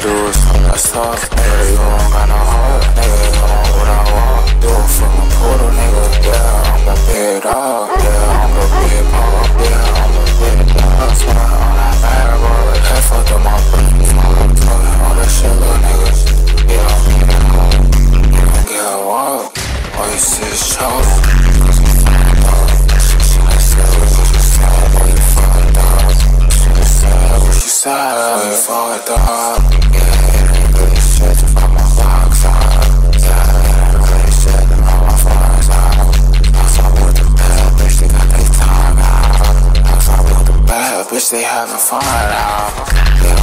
do is all. Nigga, you don't got no heart. Nigga, you know what I want. it a fucking poodle, nigga. Yeah, I'm the big dog. Yeah, I'm the big pop. Yeah, I'm the big I swear, on that bad boy. That fucked up my brain. You know what I'm talking All that shit, little nigga. Yeah, I'm the big dog. You don't get a walk. All you see is choke. She said, fall at the heart. Yeah, it ain't really shit if I'm a box out. Yeah, it ain't really shit if I'm a fox out. They got bitch, they having fun out.